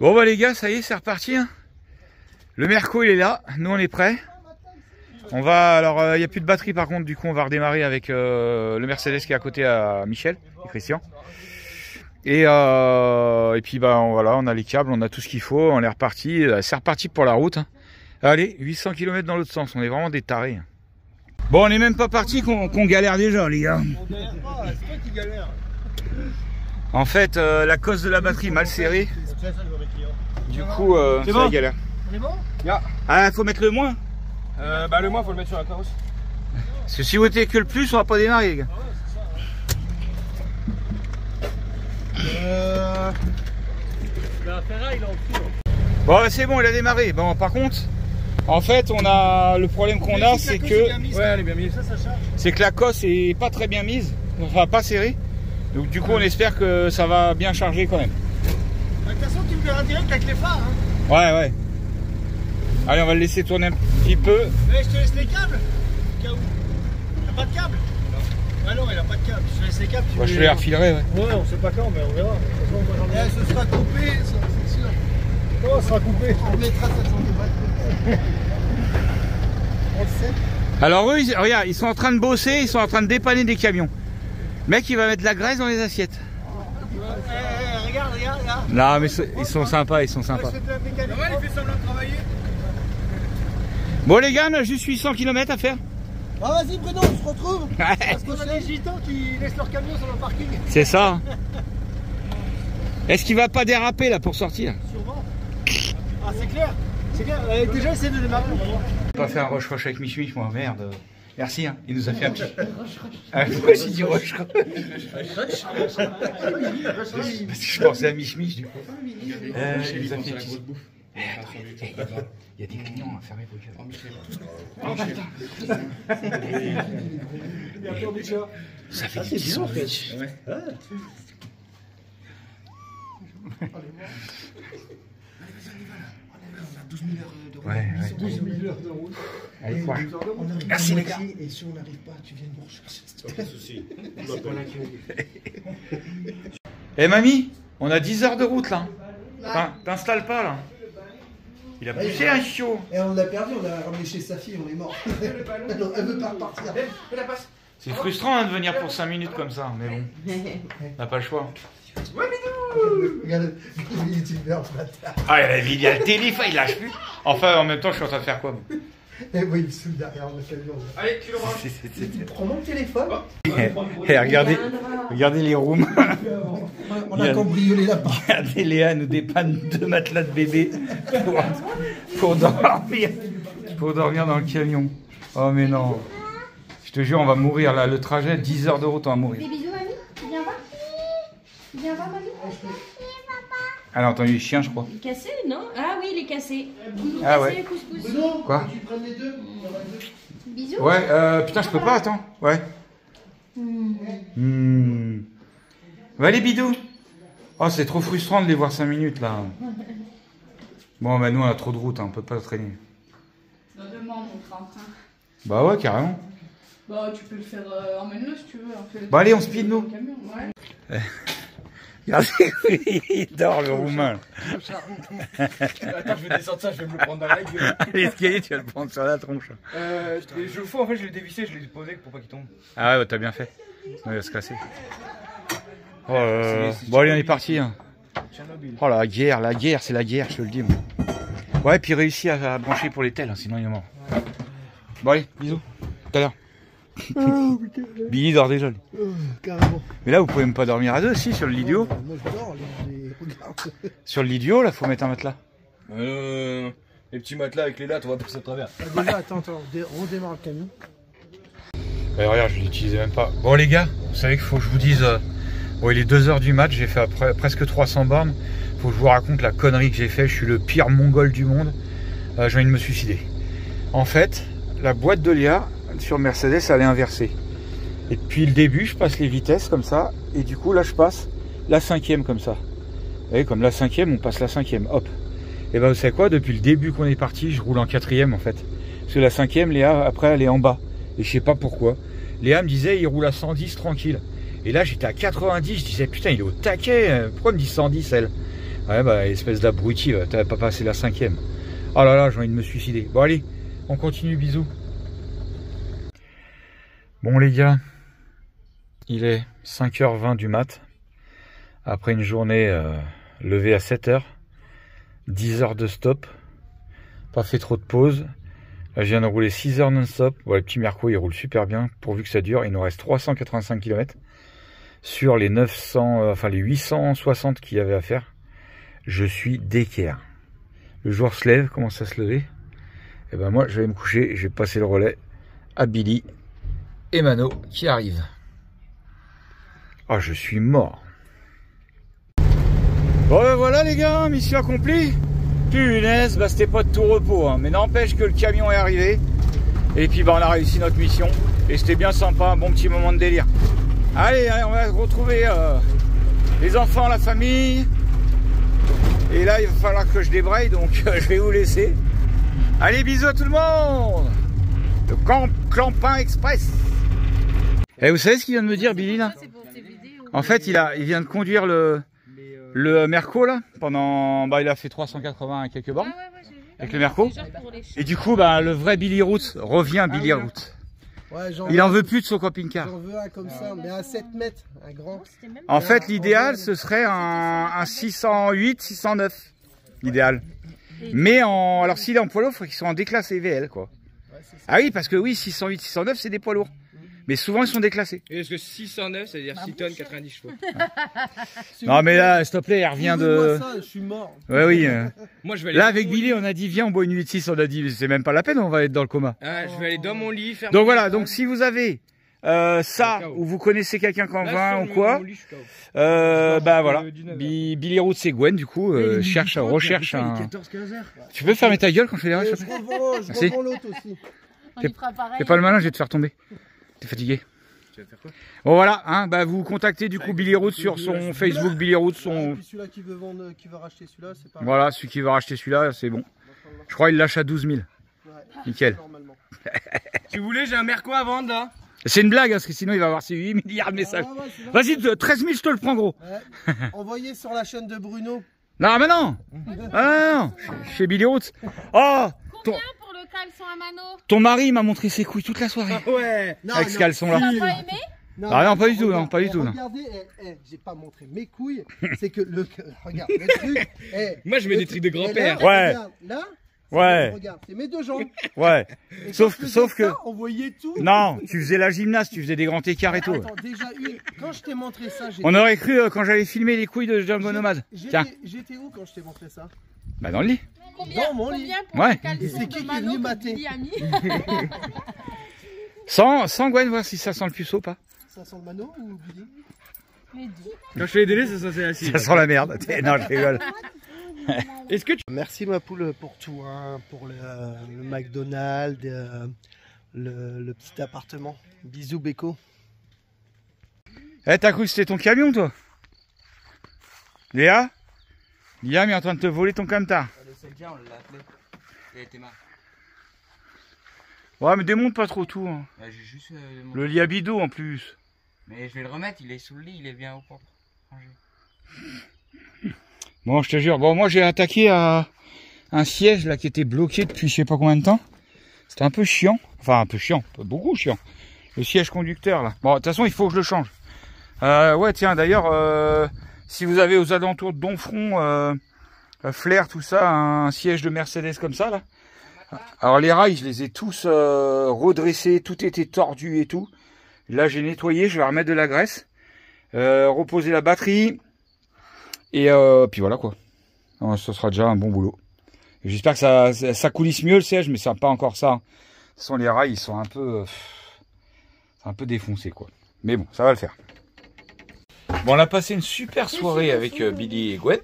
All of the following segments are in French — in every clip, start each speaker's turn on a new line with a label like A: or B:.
A: Bon bah les gars, ça y est, c'est reparti. hein. Le Merco il est là, nous on est prêts. On va alors il n'y a plus de batterie par contre, du coup on va redémarrer avec euh, le Mercedes qui est à côté à Michel et Christian. Et, euh, et puis bah voilà, on a les câbles, on a tout ce qu'il faut, on est reparti. Euh, C'est reparti pour la route. hein. Allez, 800 km dans l'autre sens, on est vraiment des tarés. hein. Bon, on n'est même pas parti qu'on galère déjà les gars.
B: C'est toi qui galère.
A: En fait, euh, la cause de la batterie mal serrée, du coup euh,
B: C'est bon
A: galère.
B: On est bon
A: Ah, faut mettre le moins.
B: euh, Bah le moins faut le mettre sur la carrosse.
A: Parce que si vous mettez que le plus, on va pas démarrer les gars.
B: Euh... La Ferrari il est en dessous.
A: Bon, bah, c'est bon, il a démarré. Bon, par contre, en fait, on a le problème qu'on a, c'est que
B: Ouais, elle est bien mise. Ça, ça charge.
A: c'est que la cosse est pas très bien mise, enfin pas serrée. Donc du coup, on espère que ça va bien charger quand même.
B: De toute façon, tu me verras direct avec les phares. Hein.
A: Ouais, ouais. Allez, on va le laisser tourner un petit peu.
B: Mais je te laisse les câbles. Au cas où. T'as pas de câble? Non. Ah non, il a pas de câble. Je te laisse les câbles. tu
A: je les refilerai, ouais.
B: Ouais, on sait pas quand, mais on verra.
C: Eh, ce sera coupé, ça, c'est sûr.
B: Comment ça sera coupé?
C: On mettra ça sur les batteries. On le sait.
A: Alors eux, ils, regarde, ils sont en train de bosser, ils sont en train de dépanner des camions. Le Mec, il va mettre de la graisse dans les assiettes.
B: Eh, regarde, regarde, regarde.
A: Non, mais ils sont sympas, ils sont sympas. Bon les gars, on a juste 800 km à faire.
C: Ah, vas-y, Bruno, on se retrouve.
B: Parce qu'on a des gitans qui laissent leur camion sur le parking.
A: C'est ça. Est-ce qu'il va pas déraper là pour sortir?
B: Sûrement. Ah, c'est clair. C'est clair. Euh, déjà, essaie de démarrer.
A: pas fait un rush rush avec Mich Mich, moi, merde. Merci, hein. il nous a fait un petit. Ah, pourquoi j'ai dit rush rush Parce que je pensais à Mich Mich du coup. Euh, il nous a fait un petit. Eh, attends, il y a des- a clients à fermer vos gueules. Oh. Ça fait des petits sandwichs. Ouais, ouais. Allez, courage.
C: On arrive
A: Merci, les
C: moitié, Et si on n'arrive pas, tu viens nous rechercher. s'il te plaît.
A: Eh mamie, on a 10 heures de route là. T'in- T'installes pas là. Il a poussé un chiot.
C: Et on l'a perdu, on l'a ramené chez sa fille, on est mort. Non, elle veut pas repartir.
A: C'est frustrant hein, de venir pour 5 minutes comme ça, mais bon. On n'a pas le choix.
C: Regarde, il bâtard.
A: Ah, il a, il a le téléphone, il lâche plus. Enfin, en même temps, je suis en train de faire quoi moi
C: Et oui, il se fout derrière le camion.
B: Allez, tu le ranges.
C: Il prend mon téléphone.
A: Eh, regardez, regardez les rooms.
C: On a cambriolé là-bas.
A: regardez Léa nous dépanne deux matelas de bébé pour, pour dormir. Pour dormir dans le camion. Oh mais non. Je te jure, on va mourir là. Le trajet, 10 heures de route, on va mourir.
D: Des bisous, mamie Tu viens voir Tu viens voir, mamie
A: Elle a entendu les chiens, je crois.
D: Il est cassé, non? Ah oui, il est cassé. Il est
A: Ah
D: cassé,
A: ouais.
C: Bruno,
A: Quoi
C: tu les deux.
D: Bisous.
A: Ouais, euh, putain, je peux pas, attends. Ouais.
D: Hmm.
A: Hmm. Va les bidous. Oh, c'est trop frustrant de les voir 5 minutes là. Bon, bah nous on a trop de route, hein, on peut pas traîner.
E: Bah, demain, on un train.
A: Bah ouais, carrément.
E: Bah, tu peux le faire, euh, emmène-le si tu veux.
A: Bah, allez, on
E: le
A: speed, nous.
E: camion, ouais.
A: Regardez, il dort le roumain.
B: Attends, je vais descendre ça, je vais me le prendre dans la gueule.
A: L'escalier, tu vas le prendre sur la tronche.
B: Euh, je, je le fous, en fait, je l'ai dévissé, je l'ai posé pour pas qu'il tombe.
A: Ah ouais, bah, t'as bien fait. Sinon, il va se casser. Oh. Bon, allez, on est parti. hein. Oh la guerre, la guerre, c'est la guerre, je te le dis. moi. Ouais, puis réussi à, à brancher pour les tels, hein, sinon il est mort. Bon allez, bisous. Tout à l'heure. Billy dort déjà. lui.
C: Euh, carrément.
A: Mais là, vous pouvez même pas dormir à deux, si, sur le l'idiot.
C: Moi, je dors, les, regarde.
A: Sur le l'idiot, là, faut mettre un matelas.
B: Euh, les petits matelas avec les lattes, on va passer à travers.
C: Ah, Déjà, attends, attends, dé- redémarre le camion.
A: Ouais, regarde, je l'utilisais même pas. Bon, les gars, vous savez qu'il faut que je vous dise. euh, Bon, il est 2h du match, j'ai fait après- presque 300 bornes. Faut que je vous raconte la connerie que j'ai fait. Je suis le pire mongol du monde. Euh, j'ai envie de me suicider. En fait, la boîte de Léa sur Mercedes, elle est inversée. Et depuis le début, je passe les vitesses comme ça. Et du coup, là, je passe la cinquième comme ça. Vous voyez, comme la cinquième, on passe la cinquième. Hop. Et ben, vous savez quoi Depuis le début qu'on est parti, je roule en quatrième en fait. Parce que la cinquième, Léa, après, elle est en bas. Et je sais pas pourquoi. Léa me disait, il roule à 110 tranquille. Et là, j'étais à 90. Je disais, putain, il est au taquet. euh, Pourquoi elle me dit 110 elle? Ouais, bah, espèce d'abruti, va. t'avais pas passé la cinquième. Oh là là, j'ai envie de me suicider. Bon, allez, on continue, bisous. Bon, les gars, il est 5h20 du mat. Après une journée euh, levée à 7h, 10 heures de stop, pas fait trop de pause. Là, je viens de rouler 6 heures non-stop. Bon, le petit Merco, il roule super bien, pourvu que ça dure. Il nous reste 385 km sur les 900, euh, enfin les 860 qu'il y avait à faire. Je suis d'équerre. Le jour se lève, commence à se lever? Et ben moi, je vais me coucher, je vais passer le relais à Billy et Mano qui arrivent. Ah, je suis mort. Bon ben voilà les gars, mission accomplie. Punaise, bah c'était pas de tout repos, hein. mais n'empêche que le camion est arrivé. Et puis bah on a réussi notre mission. Et c'était bien sympa, un bon petit moment de délire. Allez, allez on va retrouver euh, les enfants, la famille. Et là il va falloir que je débraye, donc je vais vous laisser. Allez, bisous à tout le monde Le camp Clampin Express Et vous savez ce qu'il vient de me dire Billy là En fait il, a, il vient de conduire le, le Merco là pendant bah il a fait 380 et quelques bornes. Avec le Merco. Et du coup bah le vrai Billy Route revient Billy Route
C: Ouais,
A: il en veut plus de son camping-car.
C: J'en veux un comme ça, mais à 7 mètres, un grand.
A: en fait l'idéal ce serait un, un 608 609 l'idéal. Mais en alors s'il est en poids lourd il faut qu'il soit en déclassé VL quoi. Ah oui parce que oui 608 609 c'est des poids lourds mais souvent ils sont déclassés
F: Et parce que 609, ça veut dire 6 tonnes 90 chevaux.
A: non mais là s'il te plaît elle revient de
C: Moi, ça, je suis mort.
A: ouais oui euh.
F: Moi, je vais aller
A: là avec Billy
F: lit.
A: on a dit viens on boit une 8-6 on a dit c'est même pas la peine on va être dans le coma
F: Ah, je vais aller dans mon lit, faire
A: Donc voilà, donc si vous avez euh, ça, ou vous connaissez quelqu'un qui en
F: Là,
A: vin
F: sur
A: ou
F: le-
A: quoi,
F: mon lit, je suis KO.
A: euh, bah voilà. Bi- Billy Route c'est Gwen du coup, euh, cherche,
F: 12h30,
A: recherche un...
F: il est 14-15 heures.
A: Tu peux fermer ta gueule quand je fais des
C: Et
A: rêves
C: je revends, je
A: Merci.
C: revends l'autre aussi.
D: On y fera pareil.
A: Fais pas le malin, je vais te faire tomber. T'es fatigué
F: Tu vas faire quoi
A: Bon voilà, hein, bah vous contactez du coup Billy Route sur son Facebook Billy Route,
C: Et
A: son...
C: puis celui-là qui veut vendre, qui veut racheter celui-là, c'est pas.
A: Voilà, celui qui veut racheter celui-là, c'est bon. Je crois qu'il lâche à 12 000.
C: Ouais,
A: Nickel.
C: normalement.
F: Si vous voulez, j'ai un Merco à vendre là.
A: C'est une blague, hein, parce que sinon il va avoir ses 8 milliards de messages.
C: Ah, ouais.
A: Vas-y, te- 13 000, je te le prends gros.
C: Ouais. Envoyez sur la chaîne de Bruno.
A: Non, mais non Ah non, non, chez Billy Route. Oh ton,
D: Combien pour le caleçon à mano
A: ton mari m'a montré ses couilles toute la soirée.
F: Ouais.
C: Non,
A: avec ce
C: non,
A: caleçon là.
D: T'as pas aimé
A: Ah non, pas du tout, non, pas du tout, non.
C: Regardez, eh, eh, j'ai pas montré mes couilles, c'est que le. Regarde, le truc. eh,
F: Moi, je mets
C: le
F: des trucs de grand-père.
A: Ouais.
C: regarde, Là,
A: Ouais,
C: regarde, c'est mes deux jambes.
A: ouais.
C: Et
A: Sauf-
C: quand je
A: sauf que-
C: ça, on voyait tout.
A: Non, tu faisais la gymnaste, tu faisais des grands écarts et tout.
C: Attends, déjà une. Quand je t'ai montré ça.
A: On aurait cru euh, quand j'avais filmé les couilles de Django Nomade. Tiens,
C: j'étais où quand je t'ai montré ça?
A: Bah dans le lit.
D: Combien,
C: Dans mon lit.
A: Ouais.
C: Et c'est qui qui est venu mater
A: Sans, sans Gwen, voir si ça sent le puceau ou pas.
C: Ça sent le mano ou Billy
D: Les deux.
F: Quand je fais les délais, c'est censé assis.
A: Ça sent la merde. Non, je rigole.
F: Est-ce que tu.
C: Merci ma poule pour tout, hein, pour le, le McDonald's, euh, le, le petit appartement. Bisous Beko.
A: Eh, t'as cru que c'était ton camion, toi? Léa? Liam est en train de te voler ton camtar.
F: Le soldier, on l'a appelé. Il a été marre.
A: Ouais, mais démonte pas trop tout. hein.
F: J'ai juste.
A: Le lit à bidou en plus.
F: Mais je vais le remettre, il est sous le lit, il est bien au propre.
A: Bon, je te jure. Bon, moi j'ai attaqué à un siège là qui était bloqué depuis je sais pas combien de temps. C'était un peu chiant. Enfin, un peu chiant. Pas beaucoup chiant. Le siège conducteur là. Bon, de toute façon, il faut que je le change. Euh, ouais, tiens, d'ailleurs, euh, si vous avez aux alentours de Donfront, Flair, tout ça, un siège de Mercedes comme ça là. Alors les rails, je les ai tous euh, redressés, tout était tordu et tout. Là, j'ai nettoyé, je vais remettre de la graisse, euh, reposer la batterie, et euh, puis voilà quoi. Non, ce sera déjà un bon boulot. J'espère que ça, ça, coulisse mieux le siège, mais ça pas encore ça. Façon, les rails, ils sont un peu, c'est un peu défoncés quoi. Mais bon, ça va le faire. Bon, on a passé une super soirée avec Billy et Gwen.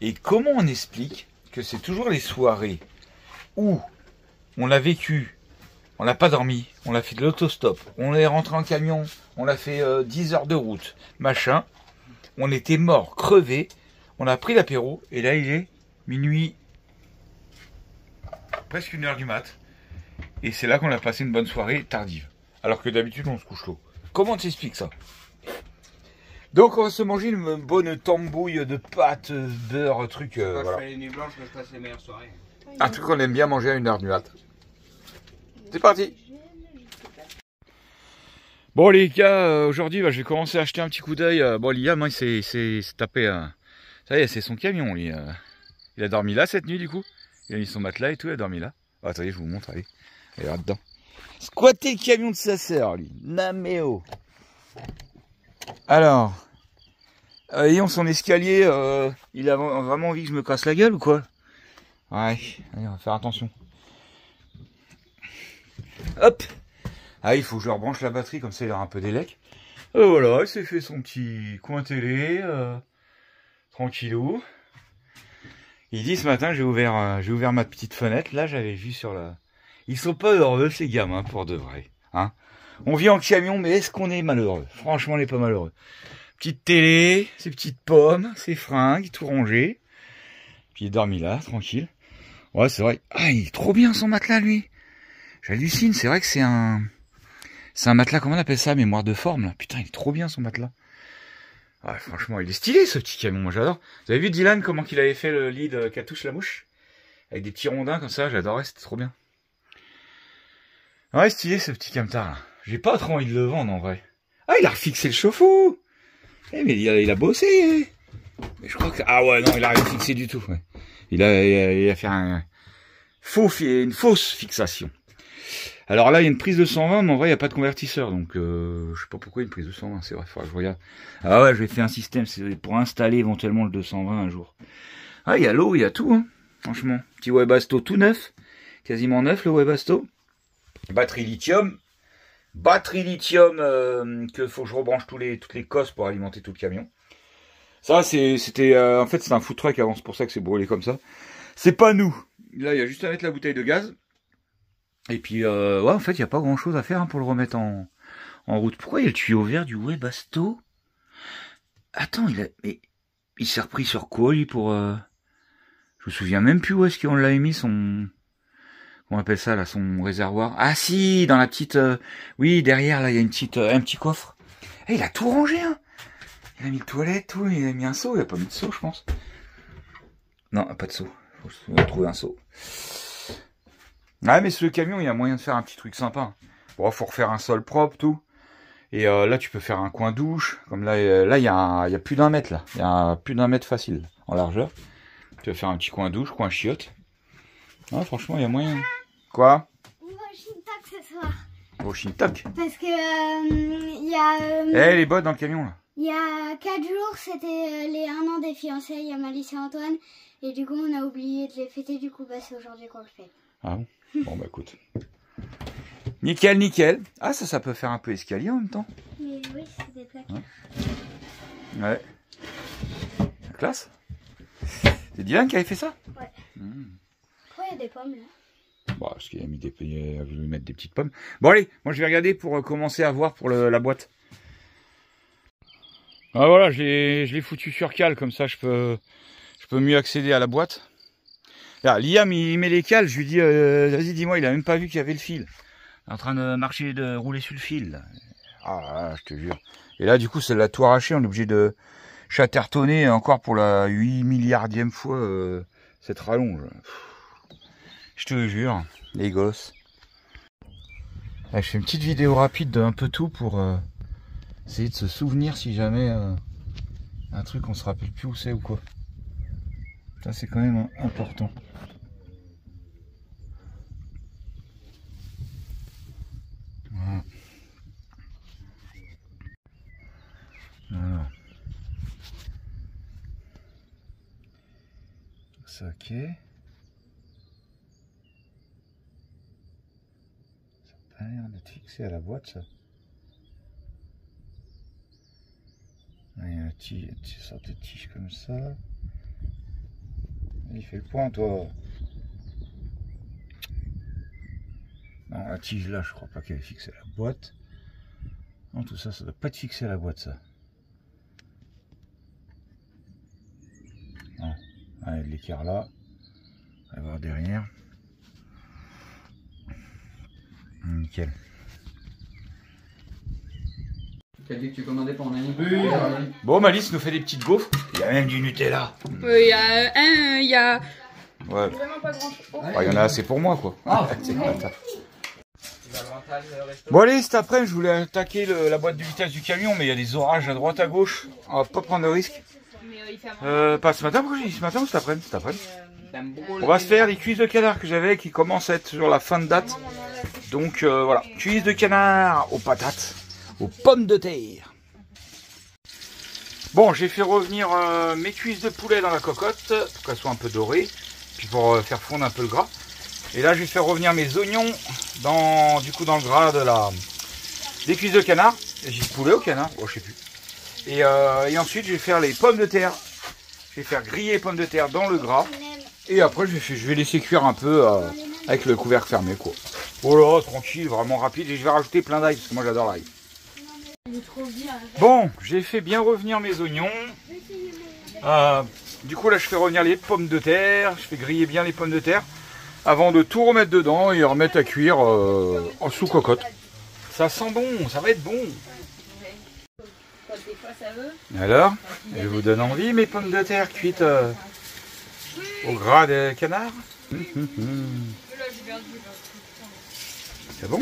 A: Et comment on explique que c'est toujours les soirées où on l'a vécu, on n'a pas dormi, on a fait de l'autostop, on est rentré en camion, on a fait euh, 10 heures de route, machin, on était mort, crevé, on a pris l'apéro, et là il est minuit, presque une heure du mat, et c'est là qu'on a passé une bonne soirée tardive, alors que d'habitude on se couche tôt. Comment tu expliques ça? Donc on va se manger une bonne tambouille de pâtes, beurre, truc. euh,
F: Quand
A: voilà.
F: je fais les nuits blanches, je passe les meilleures soirées.
A: Un truc qu'on aime bien manger à une heure du mat. C'est parti Bon les gars, euh, aujourd'hui bah, je vais commencer à acheter un petit coup d'œil. euh, bon Liam, hein, il s'est- tapé un... Ça y est, c'est son camion lui. Il a dormi là cette nuit du coup. Il a mis son matelas et tout, il a dormi là. Oh, attendez, je vous montre, allez. Il est là-dedans. Squatter le camion de sa sœur lui. Naméo. Alors, euh, ayons son escalier, euh, il a vraiment envie que je me casse la gueule ou quoi? Ouais, allez, on va faire attention. Hop Ah, il faut que je rebranche la batterie, comme ça il aura un peu d'élec. Et voilà, il s'est fait son petit coin télé, euh. Il dit ce matin, j'ai ouvert, euh, j'ai ouvert ma petite fenêtre, là j'avais vu sur la... Ils sont pas heureux ces gamins, pour de vrai. Hein on vit en camion, mais est-ce qu'on est malheureux? Franchement, on n'est pas malheureux. Petite télé, ses petites pommes, ses fringues, tout rangé. Puis il est dormi là, tranquille. Ouais, c'est vrai. Ah, il est trop bien son matelas, lui. J'hallucine, c'est vrai que c'est un... C'est un matelas, comment on appelle ça, mémoire de forme, là? Putain, il est trop bien, son matelas. Ouais, franchement, il est stylé, ce petit camion, moi j'adore. Vous avez vu Dylan, comment qu'il avait fait le lead euh, touche la mouche? Avec des petits rondins comme ça, j'adorais, c'était trop bien. Ouais, stylé, ce petit camtar, là. J'ai pas trop envie de le vendre, en vrai. Ah, il a refixé le chauffe-eau Eh, mais il a, bossé Mais je crois que... Ah ouais, non, il a rien fixé du tout. Il a, fait un faux, une fausse fixation. Alors là, il y a une prise de 120, mais en vrai, il n'y a pas de convertisseur. Donc, euh, je sais pas pourquoi une prise de 120, c'est vrai, faudra que je regarde. Ah ouais, je vais un système pour installer éventuellement le 220 un jour. Ah, il y a l'eau, il y a tout, hein, franchement. Petit Webasto tout neuf, quasiment neuf le Webasto. Batterie lithium. Batterie lithium euh, que faut que je rebranche tous les, toutes les cosses pour alimenter tout le camion. Ça, c'était, euh, en fait, c'est un food truck avant, c'est pour ça que c'est brûlé comme ça. C'est pas nous. Là, il y a juste à mettre la bouteille de gaz. Et puis, euh, ouais, en fait, il n'y a pas grand chose à faire hein, pour le remettre en, en route. Pourquoi il y a le tuyau vert du Webasto Attends, il a, mais, il s'est repris sur quoi, lui, pour, euh... je me souviens même plus où est-ce qu'on l'a mis son, on appelle ça, là, son réservoir. Ah, si, dans la petite, euh, oui, derrière, là, il y a une petite, euh, un petit coffre. Eh, il a tout rangé, hein. Il a mis le toilette, tout, il a mis un seau, il a pas mis de seau, je pense. Non, pas de seau. Faut trouver un seau. Ah, mais sur le camion, il y a moyen de faire un petit truc sympa. Bon, faut refaire un sol propre, tout. Et euh, là, tu peux faire un coin douche. Comme là, là, il y a, y a plus d'un mètre là. Il y a plus d'un mètre facile en largeur. Tu vas faire un petit coin douche, coin chiotte. Ah, franchement, il y a moyen. Quoi
G: On va au ce soir.
A: Au Shintok.
G: Parce que euh, il y a
A: Eh,
G: euh,
A: les bottes dans le camion là.
G: il y a quatre jours c'était euh, les un an des fiançailles à Malice et Antoine et du coup on a oublié de les fêter du coup bah c'est aujourd'hui qu'on le fait.
A: Ah bon? Bon, bah écoute. Nickel, nickel. Ah, ça, ça peut faire un peu escalier en même temps.
G: Mais oui c'est des plaques.
A: Ouais. La classe? C'est Dylan qui avait fait ça?
G: Ouais.
A: Hmm.
G: Pourquoi il y a des pommes là
A: Bon, parce qu'il a mis des, il a voulu mettre des petites pommes. Bon allez, moi je vais regarder pour euh, commencer à voir pour le- la boîte. Ah voilà, je l'ai, foutu sur cale comme ça, je peux, je peux mieux accéder à la boîte. Là, Liam il met les cales, je lui dis, euh, vas-y dis-moi, il a même pas vu qu'il y avait le fil. En train de marcher, de rouler sur le fil. Ah, je te jure. Et là, du coup, c'est la tout arraché, on est obligé de chattertonner encore pour la 8 milliardième fois euh, cette rallonge. Je te jure, les gosses. Ah, je fais une petite vidéo rapide d'un peu tout pour euh, essayer de se souvenir si jamais euh, un truc on se rappelle plus où c'est ou quoi. Ça c'est quand même important. Voilà. Voilà. C'est ok. Ça a l'air fixé à la boîte, ça. Ah, Il y a une sorte de tige comme ça. Il fait le point, toi? Non, la tige là, je crois pas qu'elle est fixée à la boîte. Non, tout ça, ça doit pas être fixé à la boîte, ça. Non. Ah, il y a de l'écart là. On va voir derrière. Nickel.
F: T'as dit que tu commandais pour Nani
A: Bon, Malice nous fait des petites gaufres. Il y a même du Nutella.
E: Il y a un, il y a
A: Ouais.
E: vraiment pas grand chose.
A: Bah, il y en a assez pour moi, quoi.
F: Ah.
A: C'est comme ça. Bon allez, cet après je voulais attaquer le- la boîte de vitesse du camion, mais il y a des orages à droite à gauche. On va pas prendre de risque.
E: Euh,
A: Euh, pas ce matin, pourquoi j'ai dit ce matin ou cet après Cet après On va se faire des cuisses de canard que j'avais qui commencent à être sur la fin de date. Donc euh, voilà, cuisses de canard aux patates, aux pommes de terre. Bon, j'ai fait revenir euh, mes cuisses de poulet dans la cocotte pour qu'elles soient un peu dorées, puis pour euh, faire fondre un peu le gras. Et là, je vais faire revenir mes oignons dans du coup dans le gras de la des cuisses de canard. J'ai poulet au canard, oh, je sais plus. Et, ensuite, je vais faire les pommes de terre. Je vais faire griller les pommes de terre dans le gras. Et après, je vais, je vais laisser cuire un peu avec le couvercle fermé, quoi. Voilà, tranquille, vraiment rapide. Et je vais rajouter plein d'ail, parce que moi j'adore l'ail. Bon, j'ai fait bien revenir mes oignons. Euh, du coup, là, je fais revenir les pommes de terre. Je fais griller bien les pommes de terre avant de tout remettre dedans et remettre à cuire euh, en sous cocotte. Ça sent bon, ça va être bon. Alors, je vous donne envie, mes pommes de terre cuites euh, au gras des canards Hum, hum, hum. C'est bon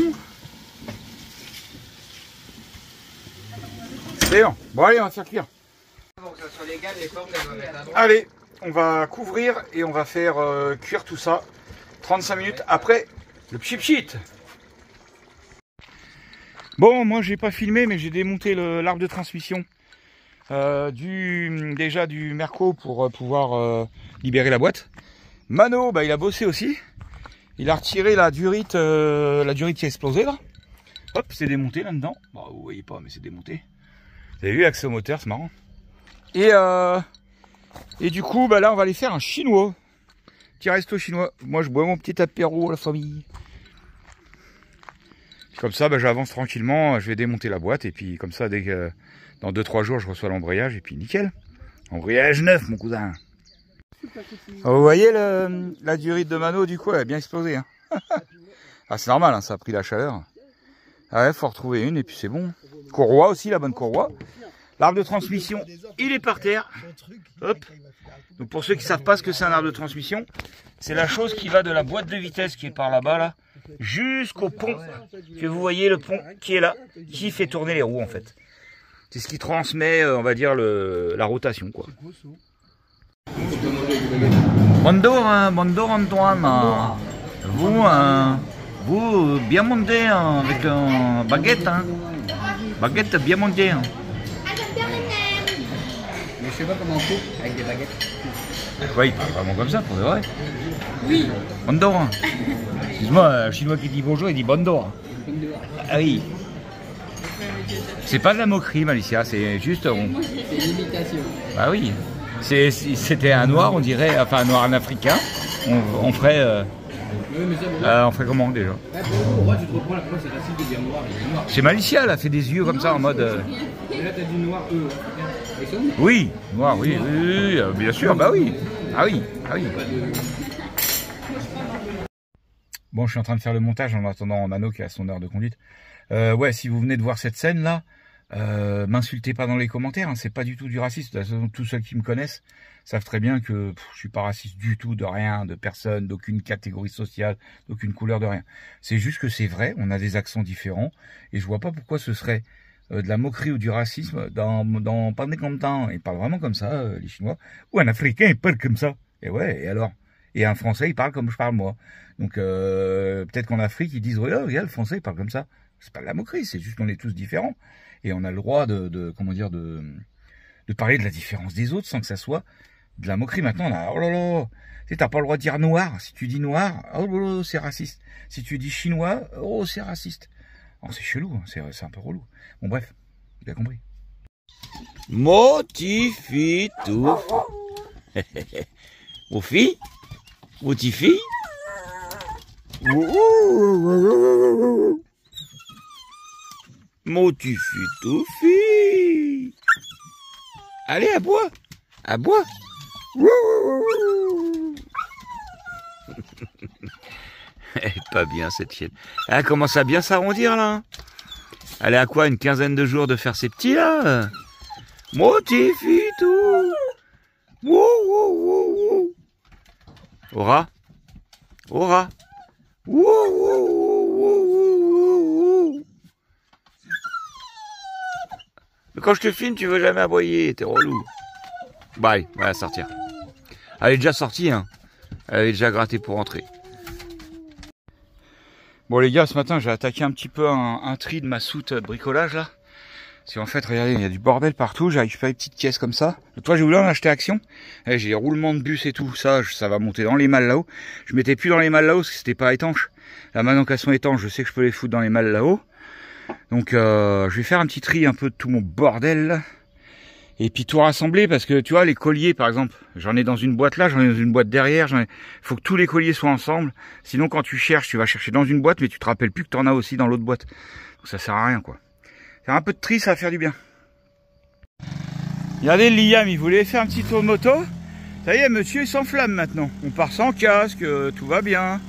A: C'est bon. Bon, allez, on va faire cuire. Allez, on va couvrir et on va faire euh, cuire tout ça 35 minutes après le sheet. Bon, moi j'ai pas filmé, mais j'ai démonté l'arbre de transmission euh, du déjà du Merco pour euh, pouvoir libérer la boîte. Mano, bah, il a bossé aussi. Il a retiré la durite, euh, la durite qui a explosé là. Hop, c'est démonté là-dedans. Bah, vous voyez pas, mais c'est démonté. Vous avez vu l'accès au moteur, c'est marrant. Et euh, et du coup, bah là, on va aller faire un chinois. Petit resto chinois. Moi, je bois mon petit apéro, la famille. Comme ça, bah, j'avance tranquillement. Je vais démonter la boîte. Et puis, comme ça, dès que dans 2-3 jours, je reçois l'embrayage. Et puis, nickel. Embrayage neuf, mon cousin. Ah, Vous voyez la durite de Mano, du coup, elle a bien explosé. hein. ah, c'est normal, hein, ça a pris la chaleur. Ah ouais, faut retrouver une. Et puis, c'est bon. Courroie aussi, la bonne courroie. L'arbre de transmission, il est par terre. Hop. Pour ceux qui savent pas ce que c'est un arbre de transmission, c'est la chose qui va de la boîte de vitesse qui est par là-bas là, jusqu'au pont que vous voyez le pont qui est là, qui fait tourner les roues en fait. C'est ce qui transmet, euh, on va dire, la rotation. Bonjour, hein, bonjour Antoine. hein. Vous, hein, vous bien monté hein, avec un baguette, hein. baguette bien hein.
F: Mais je sais pas comment on coupe avec des baguettes.
A: Parle vraiment comme ça, pour de vrai. Oui. Bonjour. Excuse-moi, un chinois qui dit bonjour, il dit bonjour. Ah oui. C'est pas de la moquerie, Malicia, c'est juste. on-
F: C'est une imitation.
A: Ah oui. C'était un noir, on dirait, enfin un noir un africain. On, on ferait. euh, euh, on ferait comment déjà
F: c'est
A: Malicia, elle a fait des yeux comme ça en mode. euh, Oui, noir, oui, oui, oui, oui, euh, bien sûr, bah oui. Ah oui, ah oui. Bon, je suis en train de faire le montage en attendant Mano qui a son heure de conduite. Euh, ouais, si vous venez de voir cette scène là, euh, m'insultez pas dans les commentaires, hein, c'est pas du tout du racisme. De toute façon, tous ceux qui me connaissent savent très bien que je suis pas raciste du tout, de rien, de personne, d'aucune catégorie sociale, d'aucune couleur, de rien. C'est juste que c'est vrai, on a des accents différents, et je vois pas pourquoi ce serait euh, de la moquerie ou du racisme dans, dans parler comme ça. Ils parlent vraiment comme ça, euh, les Chinois. Ou un Africain, il parle comme ça. Et ouais, et alors? Et un Français, il parle comme je parle moi. Donc peut-être qu'en Afrique, ils disent, regarde, regarde, le Français, il parle comme ça. C'est pas de la moquerie, c'est juste qu'on est tous différents. Et on a le droit de, comment dire, de, de parler de la différence des autres sans que ça soit de la moquerie. Maintenant, a, oh là là, tu t'as pas le droit de dire noir. Si tu dis noir, oh là là, c'est raciste. Si tu dis chinois, oh, c'est raciste. Oh, c'est chelou, hein, c'est un peu relou. Bon, bref, bien compris. Motifi. Mofi Motifi Motifi tout Allez, à bois. À bois. Elle est pas bien cette chienne. Elle commence à bien s'arrondir là. Elle est à quoi Une quinzaine de jours de faire ses petits là wouh, wouh. Aura. Aura. Wouh, wouh, wouh. Mais quand je te filme, tu veux jamais aboyer, t'es relou. Bye, voilà, sortir. Elle est déjà sortie, hein. Elle est déjà grattée pour rentrer. Bon les gars, ce matin j'ai attaqué un petit peu un, tri de ma soute de bricolage là. Parce qu'en fait, regardez, il y a du bordel partout. J'ai récupéré une petite caisse comme ça. Toi, j'ai voulu en acheter Action. Eh, j'ai les roulements de bus et tout. Ça, ça va monter dans les malles là-haut. Je mettais plus dans les malles là-haut parce que c'était pas étanche. Là, maintenant qu'elles sont étanches, je sais que je peux les foutre dans les malles là-haut. Donc, euh, je vais faire un petit tri un peu de tout mon bordel. Et puis tout rassembler parce que tu vois, les colliers par exemple, j'en ai dans une boîte là, j'en ai dans une boîte derrière. Ai... faut que tous les colliers soient ensemble. Sinon, quand tu cherches, tu vas chercher dans une boîte, mais tu te rappelles plus que tu en as aussi dans l'autre boîte. Donc ça sert à rien quoi. Faire un peu de tri, ça va faire du bien. Regardez Liam, il voulait faire un petit tour moto. Ça y est, monsieur il s'enflamme maintenant. On part sans casque, euh, tout va bien.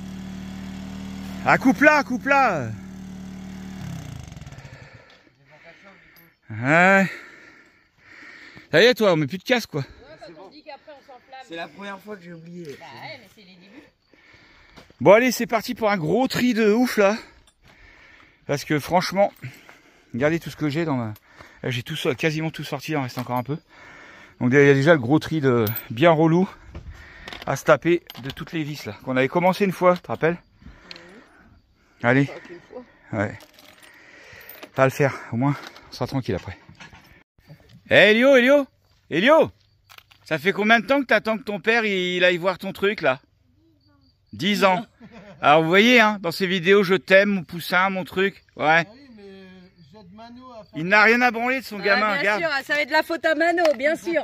A: Ah, coupe là, coupe là. Ouais. Ça y est, toi, on met plus de casque, quoi.
C: C'est la première fois que j'ai oublié.
A: Bon, allez, c'est parti pour un gros tri de ouf, là. Parce que, franchement, regardez tout ce que j'ai dans ma... Là, J'ai tout, quasiment tout sorti, il en reste encore un peu. Donc, il y a déjà le gros tri de bien relou à se taper de toutes les vis, là. Qu'on avait commencé une fois, tu te rappelles? Allez. Ouais. Pas à le faire, au moins, on sera tranquille après. Eh, Elio, Elio Elio Ça fait combien de temps que t'attends que ton père, il aille voir ton truc, là? 10 ans. Alors vous voyez, hein, dans ces vidéos, je t'aime, mon poussin, mon truc. Ouais.
C: À faire.
A: Il n'a rien à branler de son gamin,
E: Ah, bien
A: regarde.
E: sûr, ça va être de la faute à Mano, bien sûr.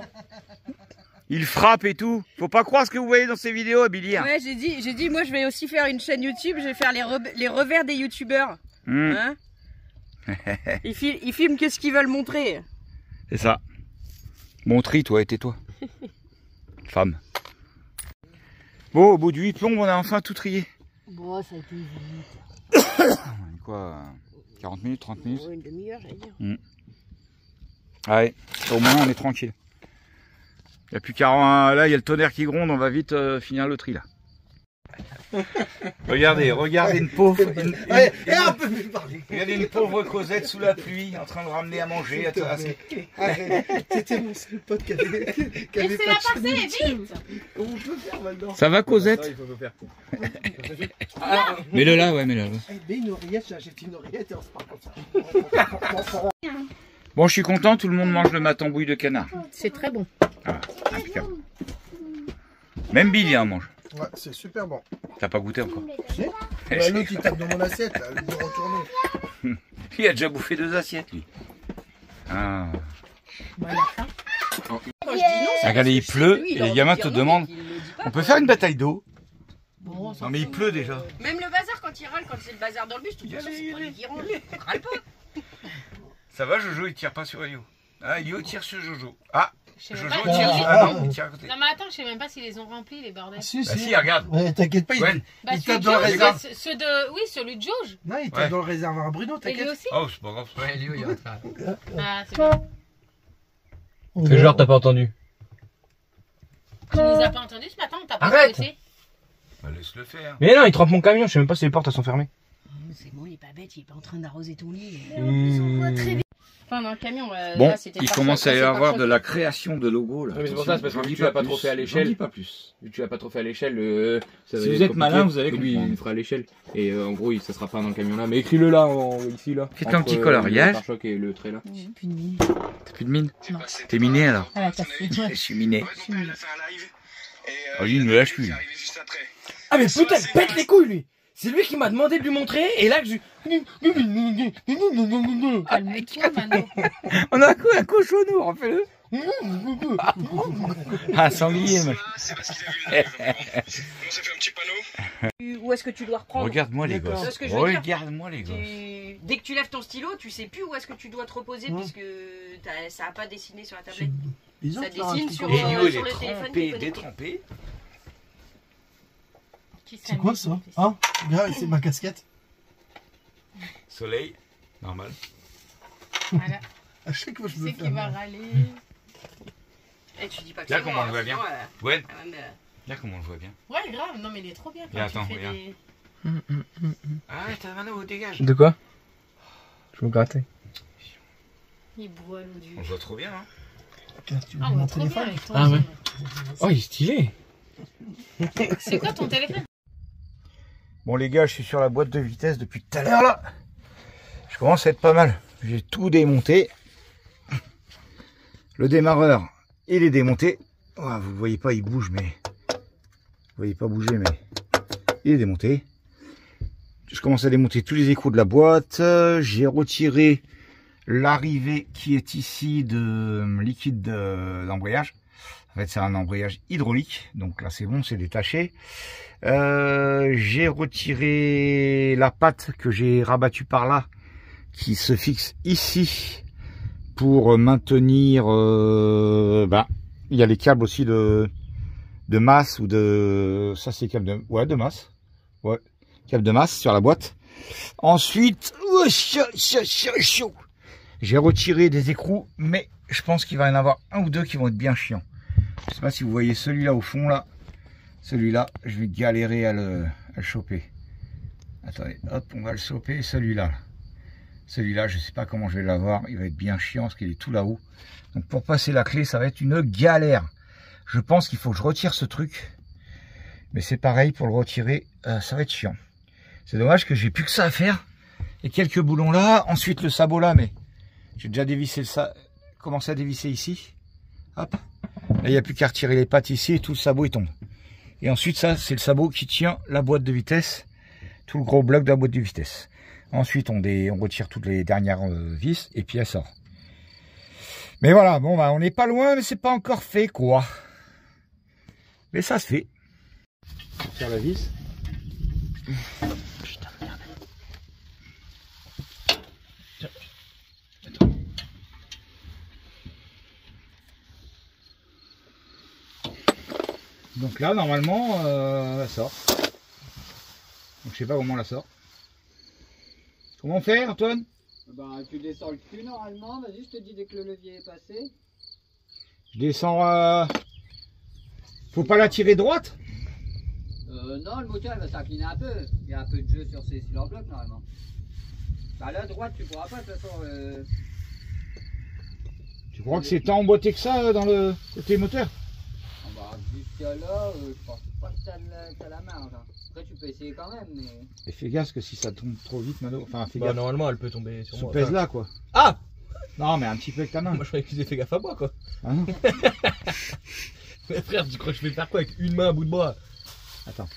A: Il frappe et tout. Faut pas croire ce que vous voyez dans ces vidéos, Billy. hein.
E: Ouais, j'ai dit, j'ai dit, moi je vais aussi faire une chaîne YouTube, je vais faire les, re- les revers des youtubeurs.
A: Hmm,
E: Hein? Ils, fil- ils filment que ce qu'ils veulent montrer.
A: c'est ça. Bon tri, toi, et tais-toi. Femme. Bon, au bout de 8 plombes, on a enfin tout trié.
D: Bon, ça a été vite.
A: On a quoi euh, 40 minutes, 30 minutes
E: une demi-heure, j'allais dire.
A: Allez, au moins on est tranquille. Il y a plus qu'à là, il y a le tonnerre qui gronde, on va vite euh, finir le tri là. regardez, regardez une pauvre, une, une-
C: Allez,
A: une-
C: et un peu plus parler.
A: regardez une pauvre Cosette sous la pluie en train de ramener à manger.
C: Arrête, T'étais mon seul pote qui avait, qui avait
D: Laissez
C: pas
D: la passer,
C: YouTube.
D: vite
C: Comment on peut faire maintenant
A: Ça va Cosette. Mets-le là, ouais, mets-le là.
C: Eh, mets une oreillette, j'ai acheté une oreillette et on se parle comme ça.
A: Bon, je suis content, tout le monde mange le matambouille de canard.
D: C'est très bon.
A: Ah, impeccable. Même Billy en mange.
C: Ouais, c'est super bon.
A: T'as pas goûté encore
C: Bah, L'autre il tape dans mon assiette, là, il retourner.
A: Il a déjà bouffé deux assiettes lui. Ah. Regardez, il pleut et les gamins te demandent On peut faire une bataille d'eau?
D: Bon,
A: Non mais il pleut déjà.
E: Même le bazar, quand il râle, quand c'est le bazar dans le bus, de toute façon, c'est pas lui qui râle. Râle pas.
A: Ça va Jojo, il tire pas sur Elio. Ah, Elio tire sur Jojo. Ah,
D: Je sais même pas.
A: Ah non, il tire à côté.
D: Non, mais attends, je sais même pas s'ils les ont remplis, les bordels.
C: Si,
A: Bah si, regarde.
C: Ouais, t'inquiète pas, il,
A: Ouais.
D: Bah,
C: il
D: celui
C: tape
D: de
C: dans le réservoir.
D: de... Oui, celui de Jauge.
C: Non, il tape
A: Ouais.
C: dans le réservoir à Bruno,
D: Et lui
C: t'inquiète.
D: aussi
A: Oh, c'est pas grave.
F: Ouais, Léo, il rentre là.
D: Ah, c'est bien.
F: Fais genre, t'as pas entendu.
D: Tu les as pas entendus ce matin On t'a pas
F: Arrête
A: Bah laisse-le faire.
F: Mais non, il trempe mon camion, je sais même pas si les portes elles sont fermées.
E: C'est bon, il est pas bête, il est pas en train d'arroser ton lit.
D: Enfin, dans le camion, euh,
A: Bon,
D: là, c'était
A: il
D: pas
A: commence à y avoir
D: pas
A: de la création de logos là.
F: Oui, mais c'est pour ça, c'est parce que vu que tu l'as pas trop fait à l'échelle.
A: dis pas plus.
F: Tu l'as pas trop fait à l'échelle, euh,
A: Si vous êtes
F: compliqué.
A: malin, vous allez comprendre.
F: il fera à l'échelle. Et euh, en gros, il, ça sera pas dans le camion là. Mais écris-le là, en, ici là.
A: Faites un petit
F: euh,
A: coloriage.
F: Le et le trait là.
A: T'as plus de mine
D: Non.
A: T'es miné alors
D: Ah, t'as fait.
A: Je suis miné.
D: Je suis miné.
A: Lui, il me lâche plus.
H: Ah mais putain, pète les couilles lui C'est lui qui m'a demandé de lui montrer et là que je...
D: Calme-toi, Mano.
A: On a quoi un cochonou, refais-le. Ah, sanglier, mec.
E: Où est-ce que tu dois reprendre
A: Regarde-moi les gosses.
E: C'est.
A: Regarde-moi les gosses.
E: Tu- Dès que tu lèves ton stylo, tu sais plus où est-ce que tu dois te reposer
C: Mmh.
E: puisque ça a pas dessiné sur la tablette.
C: Ils ont
E: Ça
C: fait un
E: dessine sur, euh, sur le téléphone
A: détrempé.
C: C'est quoi ça? Hein? Regarde, c'est ma casquette.
A: Soleil, normal.
D: Voilà.
C: À chaque fois, je
D: Tu
C: me
D: sais
C: fais
D: qu'il va râler.
E: Et tu dis pas que
A: Là,
E: c'est
A: comment on le voit bien. Ouais.
E: ah ouais, euh,
A: Là, comment on le voit bien.
D: Ouais, grave. Non, mais il est trop bien quand
A: attends,
D: tu fais
A: regarde.
D: des...
A: Ah ouais, t'as Mano, dégage.
H: De quoi Je me grattais.
D: Il boit l'eau du...
A: On le voit trop bien, hein.
C: Tu
D: Ah, on voit trop bien avec ton
H: Ah ouais. Oh, il est stylé.
D: C'est quoi ton téléphone?
A: Bon les gars, je suis sur la boîte de vitesse depuis tout à l'heure là. Je commence à être pas mal. J'ai tout démonté. Le démarreur, il est démonté. Vous voyez pas, il bouge, mais vous voyez pas bouger, mais il est démonté. Je commence à démonter tous les écrous de la boîte. Euh, J'ai retiré l'arrivée qui est ici de liquide de- d'embrayage. En fait, c'est un embrayage hydraulique, donc là c'est bon, c'est détaché. Euh, j'ai retiré la patte que j'ai rabattue par là, qui se fixe ici pour maintenir. euh, bah, il y a les câbles aussi de de masse ou de ça c'est câble de ouais de masse, ouais câble de masse sur la boîte. Ensuite, j'ai retiré des écrous, mais je pense qu'il va y en avoir un ou deux qui vont être bien chiants. Je sais pas si vous voyez celui-là au fond là. Celui-là, je vais galérer à le, à le choper. Attendez, hop, on va le choper. Celui-là. Celui-là, je sais pas comment je vais l'avoir. Il va être bien chiant parce qu'il est tout là-haut. Donc pour passer la clé, ça va être une galère. Je pense qu'il faut que je retire ce truc. Mais c'est pareil, pour le retirer, euh, ça va être chiant. C'est dommage que j'ai plus que ça à faire. Et quelques boulons là. Ensuite le sabot là, mais j'ai déjà dévissé le sa... commencé à dévisser ici. Hop. Là, il n'y a plus qu'à retirer les pattes ici et tout le sabot il tombe. Et ensuite, ça, c'est le sabot qui tient la boîte de vitesse, tout le gros bloc de la boîte de vitesse. Ensuite, on, dé- on retire toutes les dernières euh, vis et puis elle sort. Mais voilà, bon, bah, on n'est pas loin, mais c'est pas encore fait, quoi. Mais ça se fait. Sur la vis. Putain, Donc là, normalement, euh, elle sort. Donc je sais pas comment elle sort. Comment on fait, Antoine
I: Bah, tu descends le cul normalement, vas-y, je te dis dès que le levier est passé.
A: Je descends. euh, Faut pas la tirer droite?
I: Euh, non, le moteur il va s'incliner un peu. Il y a un peu de jeu sur ces sur leur bloc normalement. Bah, là, droite, tu pourras pas, de toute façon. Euh...
A: Tu crois que c'est tant emboîté que ça euh, dans le côté moteur?
I: Ah Bah, jusqu'à là, euh, je pense pas que t'as la, la marge. hein. Après, tu peux essayer quand même, mais.
A: Et fais gaffe que si ça tombe trop vite, Mano. Enfin, fais
H: Bah,
A: gaffe.
H: normalement, elle peut tomber sur
A: Tu
H: moi.
A: pèses
H: Enfin,
A: là, quoi.
H: Ah
A: Non, mais un petit peu avec ta main.
H: Moi, je croyais qu'ils avaient fait gaffe à moi, quoi.
A: Ah non.
H: Mais frère, tu crois que je vais faire quoi avec une main à bout de bras?
A: Attends.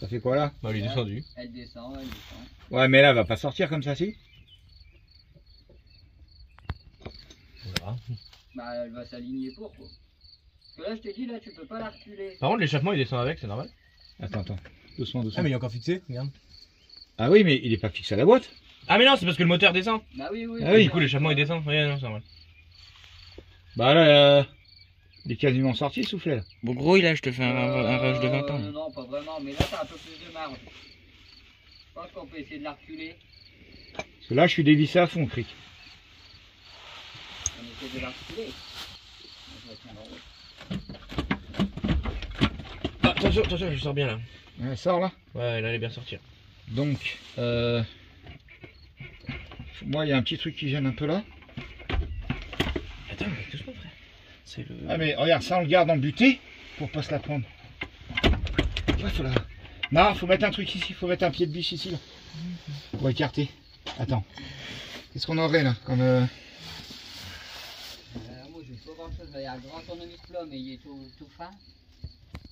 A: Ça fait quoi là?
H: Bah, il est descendu.
I: Elle descend, elle descend.
A: Ouais, mais là, elle va pas sortir comme ça, si?
I: Bah, elle va s'aligner pour quoi. Parce que là, je t'ai dit, là, tu peux pas la reculer.
H: Par contre, l'échappement, il descend avec, c'est normal.
A: Attends, attends. Doucement, doucement.
H: Ah, mais il est encore fixé, regarde.
A: Ah oui, mais il est pas fixé à la boîte.
H: Ah, mais non, c'est parce que le moteur descend.
I: Bah, oui, oui.
A: Ah oui,
H: Du coup, l'échappement, il descend. Ouais, non, c'est normal.
A: Bah là, euh, il est quasiment sorti, le soufflet. là.
F: Bon, gros, là, je te fais un,
I: Euh,
F: un rush de 20 ans.
I: Non, non, pas vraiment, mais là, t'as un peu plus de marge. Je pense qu'on peut essayer de la reculer.
A: Parce que là, je suis dévissé à fond, cric.
I: On essaie de la reculer. Je la tiens en haut.
H: Ah, attention, attention, je sors bien là.
A: Elle sort là.
H: Ouais, là, elle est bien sortir.
A: Donc, euh, moi, il y a un petit truc qui gêne un peu là.
H: Attends, mais doucement, frère? C'est le.
A: Ah mais regarde, ça on le garde en butée pour pas se la prendre. Ouais, faut la... Non, faut mettre un truc ici, faut mettre un pied de biche ici là. Pour écarter. Attends. Qu'est-ce qu'on aurait là comme euh,
I: grand. Il y a un grand tournevis plat, mais il est tout, tout fin.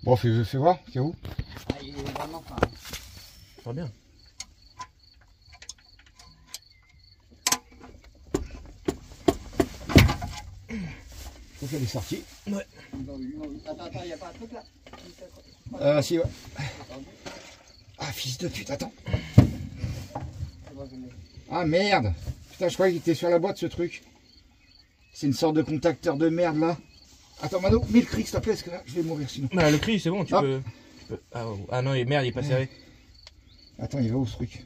A: Bon, fais, fais voir, c'est où?
I: Ah, il est vraiment fin.
H: Pas bien.
A: Faut qu'elle est sortie.
I: Oui. Attends, attends, il n'y a pas un truc là?
A: Euh, si, ouais. Ah, fils de pute, attends. Ah merde Putain, je croyais qu'il était sur la boîte ce truc. C'est une sorte de contacteur de merde là. Attends, Mano, mets le cric s'il te plaît, parce que là, je vais mourir sinon.
H: Bah, le cri, c'est bon, tu
A: Hop.
H: peux. tu peux- Ah, oh. ah non, il- merde, il est pas serré.
A: Attends, il va où ce truc?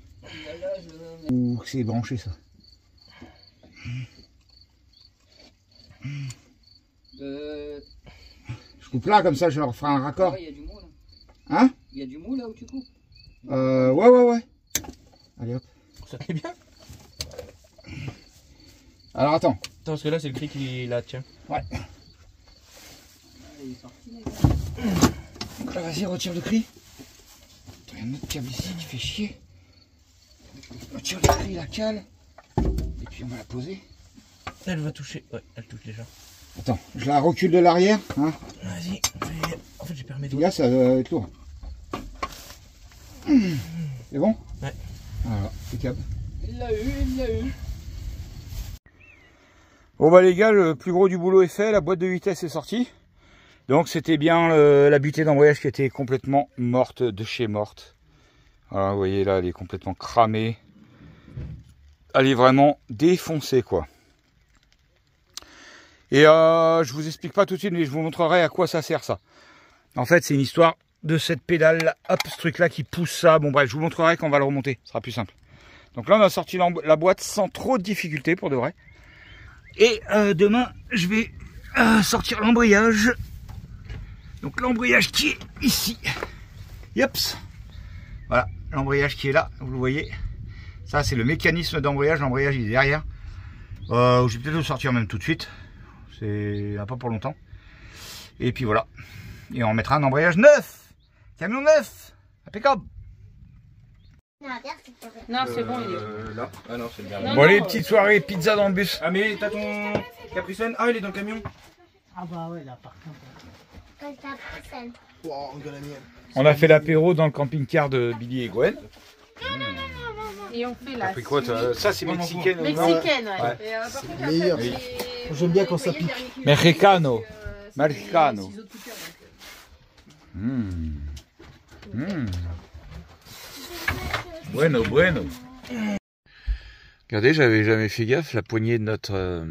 A: Ou c'est branché ça
I: Euh,
A: Je coupe là comme ça, je leur ferai un raccord.
I: ouais, il y a du mou là.
A: Hein?
I: Il y a du mou là où tu coupes?
A: Euh, ouais, ouais, ouais. Allez hop.
H: Ça fait bien?
A: Alors attends.
H: Attends, parce que là, c'est le cri qui la tient.
A: Ouais. Donc là, vas-y, retire le cri. Attends, il y a un autre câble ici qui fait chier. Retire le cri, la cale. Et puis on va la poser.
H: Elle va toucher. Ouais, elle touche déjà.
A: Attends, je la recule de l'arrière. Hein.
H: Vas-y. En fait, j'ai permis de.
A: Là, ça va être lourd. C'est bon?
H: Ouais.
A: Voilà, impeccable.
I: Il l'a eu, il l'a eu.
A: Bon bah les gars, le plus gros du boulot est fait, la boîte de vitesse est sortie. Donc c'était bien la butée d'embrayage qui était complètement morte de chez morte. Voilà, vous voyez là, elle est complètement cramée. Elle est vraiment défoncée quoi. Et euh, je vous explique pas tout de suite, mais je vous montrerai à quoi ça sert ça. En fait, c'est une histoire de cette pédale, hop, ce truc là qui pousse ça. Bon bref, je vous montrerai quand on va le remonter, ce sera plus simple. Donc là, on a sorti la boîte sans trop de difficultés pour de vrai. Et euh, demain, je vais euh, sortir l'embrayage. Donc l'embrayage qui est ici. Yops. Voilà, l'embrayage qui est là, vous le voyez. Ça, c'est le mécanisme d'embrayage. L'embrayage il est derrière. Euh, je vais peut-être le sortir même tout de suite. C'est pas pour longtemps. Et puis voilà. Et on mettra un embrayage neuf. Camion neuf. Impeccable.
D: Non, c'est bon, il est.
H: Euh, là. Ah non, c'est le dernier.
D: Non,
A: Bon,
D: non,
A: les
D: euh,
A: petites soirées pizza dans le bus.
H: Ah, mais t'as ton Capri Sun Ah, il est dans le camion.
C: Ah bah ouais, là par contre. On
A: a fait l'apéro dans le camping-car de Billy et Gwen.
D: Et on fait la.
A: Quoi Ça, c'est mexicaine. non
D: Mexicaine, ouais. Euh, contre,
C: meilleur. J'aime bien quand ça pique.
A: Mexicano.
D: euh, c'est
A: Mexicano
D: de couture, donc, euh,
A: Mmh. Mmh. Bueno, bueno. Regardez, j'avais jamais fait gaffe, la poignée de notre euh,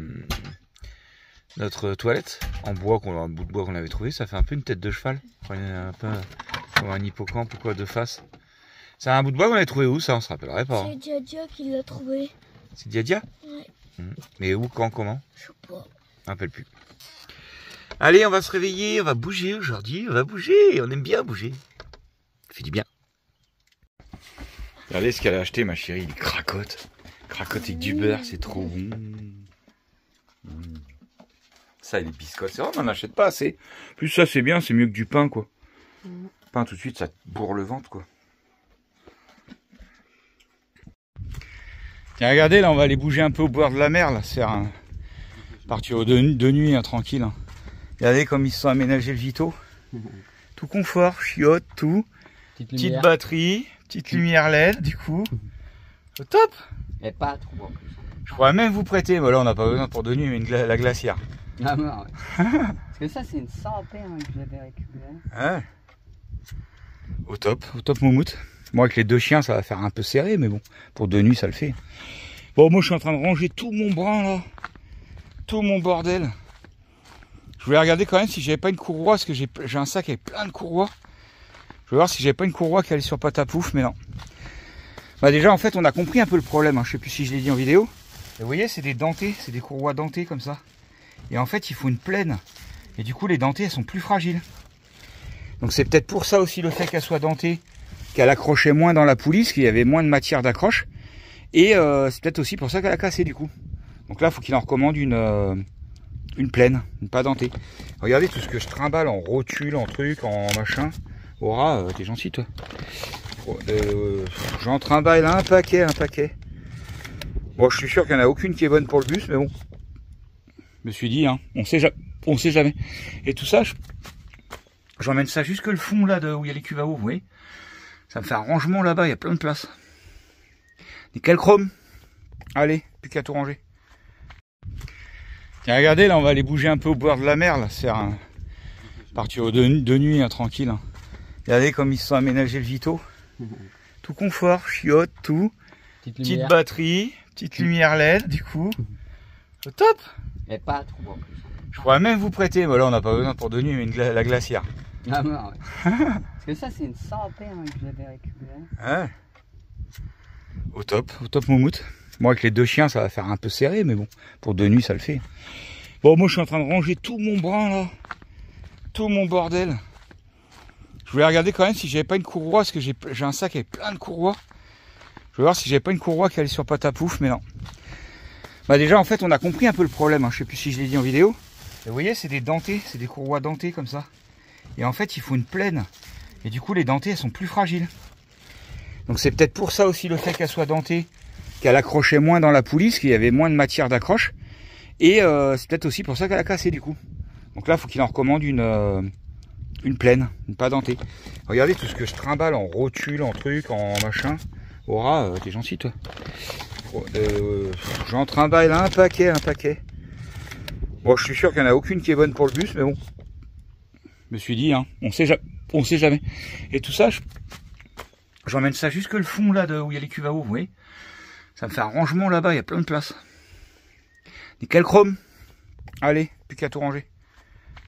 A: notre toilette en bois, qu'on, un bout de bois qu'on avait trouvé, ça fait un peu une tête de cheval, un peu comme un hippocampe ou quoi de face. C'est un bout de bois qu'on avait trouvé où ça On se rappellerait pas. hein.
G: C'est Jadia qui l'a trouvé.
A: C'est Diadia?
G: Ouais.
A: Mmh. Mais où, quand, comment?
G: Je sais pas.
A: Je rappelle plus. Allez, on va se réveiller, on va bouger aujourd'hui, on va bouger, on aime bien bouger. Ça fait du bien. Regardez ce qu'elle a acheté, ma chérie, des cracottes. Cracottes avec du beurre, c'est trop bon. Mm. Ça et les biscottes, c'est vrai, on n'en achète pas assez. Plus ça, c'est bien, c'est mieux que du pain, quoi. Pain, tout de suite, ça te bourre le ventre, quoi. Tiens, regardez, là, on va aller bouger un peu au bord de la mer, là, faire un... Partir de, de nuit, hein, tranquille. hein. Regardez comme ils se sont aménagés le Vito. Tout confort, chiotte, tout. Petite batterie, petite lumière LED, du coup. Au top
I: Et pas trop en plus.
A: Je pourrais même vous prêter, mais là on n'a pas besoin pour de nuit, mais une gla- la glacière.
I: Ah non, ouais. Parce que ça, c'est une centaine hein, que j'avais récupéré.
A: Ouais. Au top, au top moumoute. Moi avec les deux chiens ça va faire un peu serré, mais bon, pour deux nuits ça le fait. Bon moi je suis en train de ranger tout mon brin là. Tout mon bordel. Je voulais regarder quand même si j'avais pas une courroie, parce que j'ai un sac avec plein de courroies. Je voulais voir si j'avais pas une courroie qui allait sur Patapouf, mais non. Bah déjà en fait on a compris un peu le problème, hein. je sais plus si je l'ai dit en vidéo. Vous voyez c'est des dentés, c'est des courroies dentées comme ça. Et en fait il faut une plaine. Et du coup les dentées elles sont plus fragiles. Donc c'est peut-être pour ça aussi le fait qu'elle soit dentée, qu'elle accrochait moins dans la poulie, parce qu'il y avait moins de matière d'accroche. Et euh, c'est peut-être aussi pour ça qu'elle a cassé du coup. Donc là, il faut qu'il en recommande une, euh, une pleine, une pas dentée. Regardez tout ce que je trimballe en rotule, en truc, en machin. Aura, euh, t'es gentil toi. Euh, J'en trimballe un paquet, un paquet. Bon, je suis sûr qu'il n'y en a aucune qui est bonne pour le bus, mais bon. Je me suis dit, hein, on sait, sait jamais. Et tout ça, je, J'emmène ça jusque le fond là où il y a les cuves à eau, vous voyez. Ça me fait un rangement là-bas, il y a plein de place. Nickel chrome. Allez, plus qu'à tout ranger. Tiens, regardez, là on va aller bouger un peu au bord de la mer, là, faire un... partir de nuit, hein, tranquille. hein. Regardez comme ils se sont aménagés le Vito. Tout confort, chiotte, tout. Petite batterie, petite lumière LED, du coup. Au top
I: Et pas trop en plus.
A: Je pourrais même vous prêter, mais là on n'a pas besoin pour de nuit, mais une gla- la glacière.
I: Ah non, ouais. Parce que ça, c'est une centaine hein, que j'avais récupéré.
A: Ouais. Au top, au top moumoute. Bon, avec les deux chiens, ça va faire un peu serré, mais bon, pour deux nuits, ça le fait. Bon, moi, je suis en train de ranger tout mon brin, là. Tout mon bordel. Je voulais regarder quand même si j'avais pas une courroie, parce que j'ai un sac avec plein de courroies. Je vais voir si j'avais pas une courroie qui allait sur Patapouf, mais non. Bah déjà, en fait, on a compris un peu le problème. Hein. Je sais plus si je l'ai dit en vidéo. Et vous voyez, c'est des dentés, c'est des courroies dentées comme ça. Et en fait, il faut une plaine. Et du coup, les dentées, elles sont plus fragiles. Donc c'est peut-être pour ça aussi le fait qu'elle soit dentée, qu'elle accrochait moins dans la poulie, parce qu'il y avait moins de matière d'accroche. Et euh, c'est peut-être aussi pour ça qu'elle a cassé du coup. Donc là, il faut qu'il en recommande une, euh, une plaine, une pas dentée. Regardez tout ce que je trimballe en rotule, en truc, en machin. Aura, euh, t'es gentil toi. Euh, J'en trimballe un paquet, un paquet. Bon, je suis sûr qu'il n'y en a aucune qui est bonne pour le bus, mais bon. Je me suis dit, hein, on sait, on sait jamais. Et tout ça, je- j'emmène ça jusque le fond là où il y a les cuves à vous voyez. Ça me fait un rangement là-bas, il y a plein de place. Nickel chrome. Allez, plus qu'à tout ranger.